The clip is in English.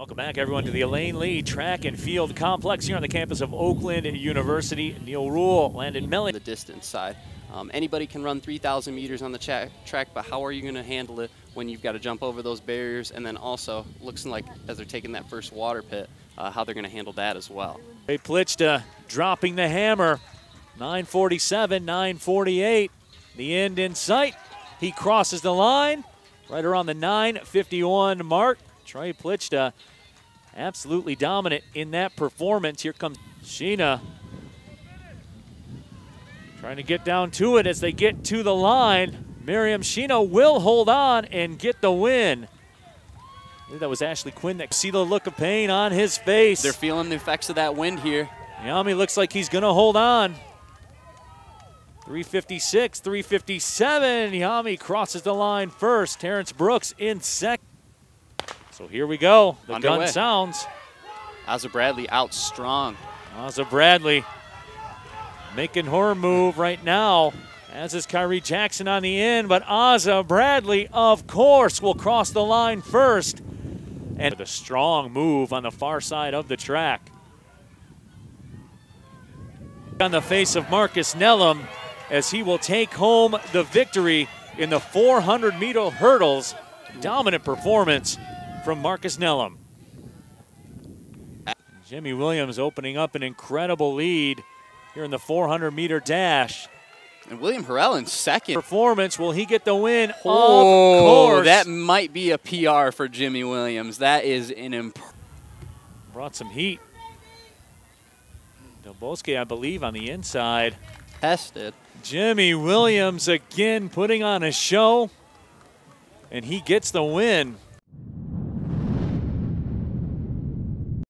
Welcome back, everyone, to the Elaine Leigh Track and Field Complex here on the campus of Oakland University. Neil Rule, Landon Melling. The distance side. Um, anybody can run 3,000 meters on the tra track, but how are you going to handle it when you've got to jump over those barriers? And then also, looks like as they're taking that first water pit, uh, how they're going to handle that as well. Hey, Plichta dropping the hammer. 947, 948. The end in sight. He crosses the line right around the 951 mark. Trey Plichta absolutely dominant in that performance. Here comes Sheena trying to get down to it as they get to the line. Miriam Sheena will hold on and get the win. that was Ashley Quinn that see the look of pain on his face. They're feeling the effects of that wind here. Yami looks like he's going to hold on. 356, 357. Yami crosses the line first. Terrence Brooks in second. So here we go. The Underway. gun sounds. Ozza Bradley out strong. Ozza Bradley making her move right now, as is Kyrie Jackson on the end. But Ozza Bradley, of course, will cross the line first. And with a strong move on the far side of the track. On the face of Marcus Nellum as he will take home the victory in the 400 meter hurdles. Dominant performance from Marcus Nellum. Jimmy Williams opening up an incredible lead here in the 400 meter dash. And William Harrell in second. Performance, will he get the win? Oh, of course. that might be a PR for Jimmy Williams. That is an imp. Brought some heat. Delboske, I believe, on the inside. Tested. Jimmy Williams again putting on a show. And he gets the win.